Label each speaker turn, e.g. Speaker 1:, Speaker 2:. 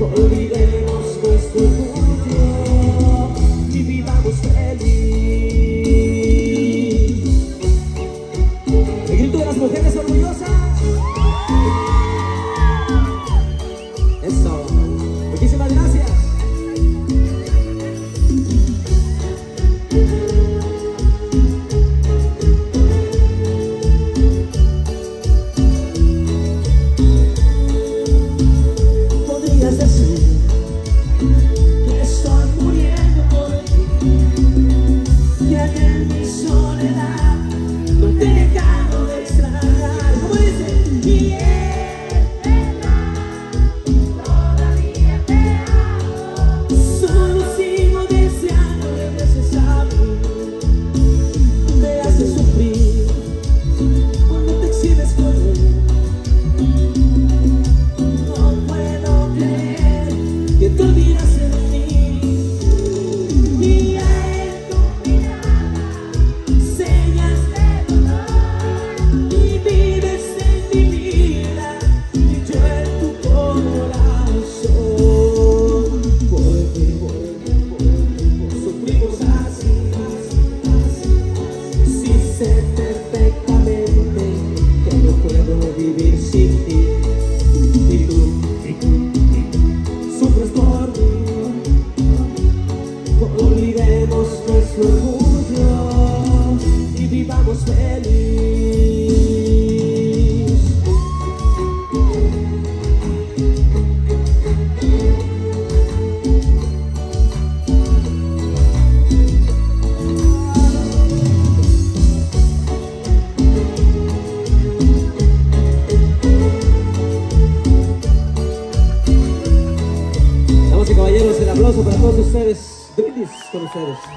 Speaker 1: For early Then it. Seamos felices. Damas y caballeros, el aplauso para todos ustedes. Brindis con ustedes.